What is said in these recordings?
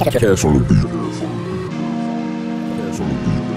Cash on the beat. Cash on the beat.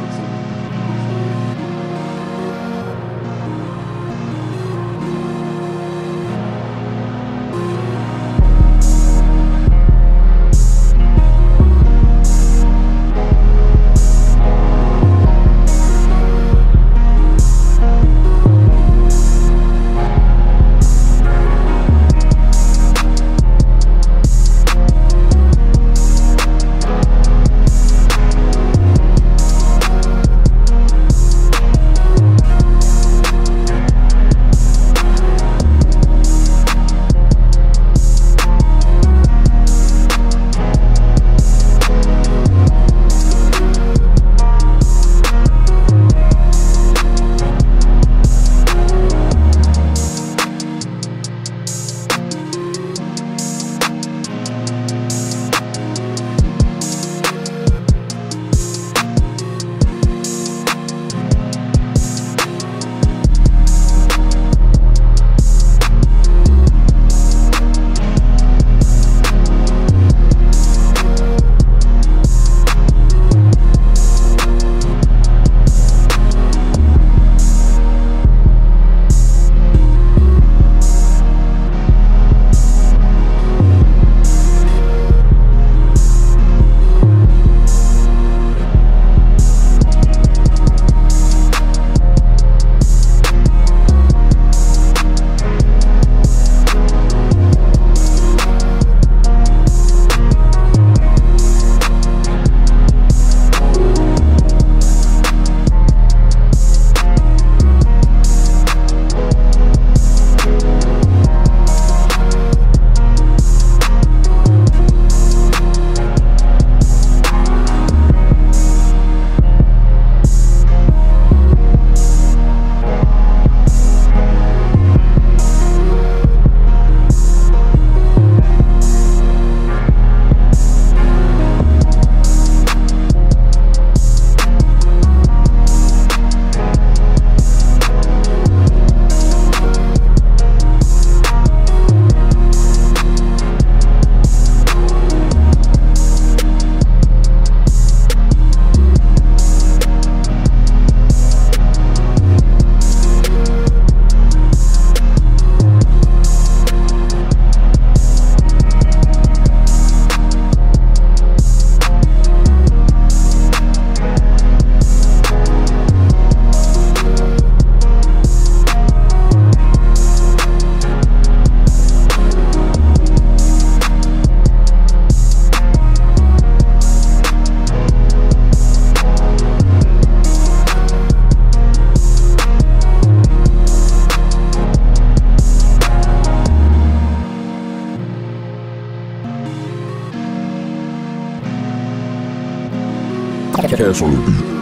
Beat.